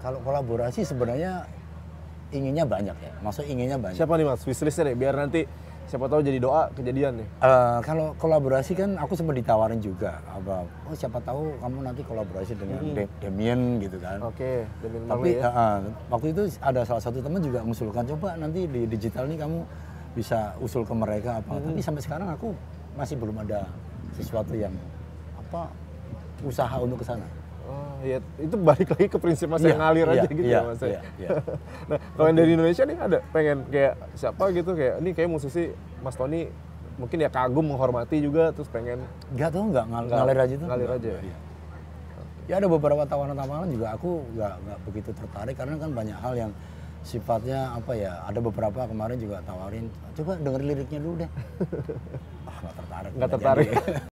Kalau kolaborasi sebenarnya inginnya banyak ya. Maksud inginnya banyak. Siapa nih mas? Wishlistnya deh, biar nanti siapa tahu jadi doa kejadian nih. Eh, kalau kolaborasi kan aku sempat ditawarin juga apa oh siapa tahu kamu nanti kolaborasi dengan De- Damien gitu kan Oke, Demi tapi ya. eh, waktu itu ada salah satu teman juga mengusulkan coba nanti di digital ini kamu bisa usul ke mereka apa tapi sampai sekarang aku masih belum ada sesuatu yang apa usaha untuk ke sana ya itu balik lagi ke prinsip mas Iya, yang ngalir iya, aja gitu iya, ya mas. ya? iya, iya. nah, kalau yang dari Indonesia nih ada pengen kayak siapa gitu kayak ini kayak musisi Mas Tony mungkin ya kagum menghormati juga terus pengen nggak tahu nggak ngal- ngalir aja tuh ngalir aja. iya. ya ada beberapa tawaran-tawaran juga aku nggak nggak begitu tertarik karena kan banyak hal yang sifatnya apa ya ada beberapa kemarin juga tawarin coba denger liriknya dulu deh ah nggak tertarik nggak tertarik.